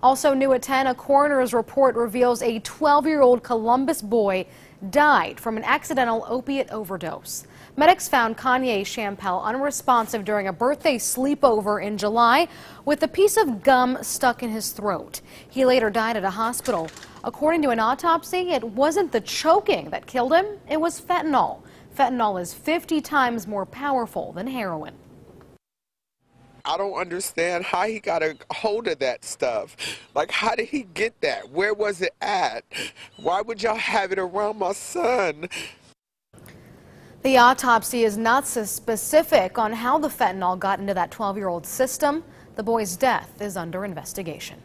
Also new at 10, a coroner's report reveals a 12-year-old Columbus boy died from an accidental opiate overdose. Medics found Kanye Champel unresponsive during a birthday sleepover in July with a piece of gum stuck in his throat. He later died at a hospital. According to an autopsy, it wasn't the choking that killed him, it was fentanyl. Fentanyl is 50 times more powerful than heroin. I don't understand how he got a hold of that stuff. Like, how did he get that? Where was it at? Why would y'all have it around my son? The autopsy is not so specific on how the fentanyl got into that 12 year old system. The boy's death is under investigation.